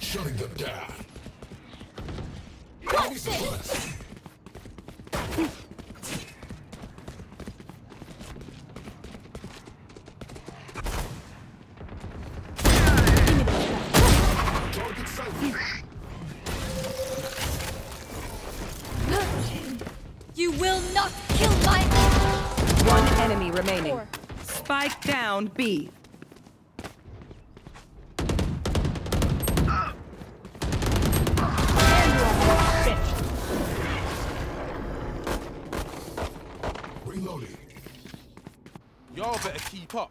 Shutting them down. Enemy suppressed. Target sighted. You will not kill my One enemy remaining. Four. Spike down B. Reloading. Y'all better keep up.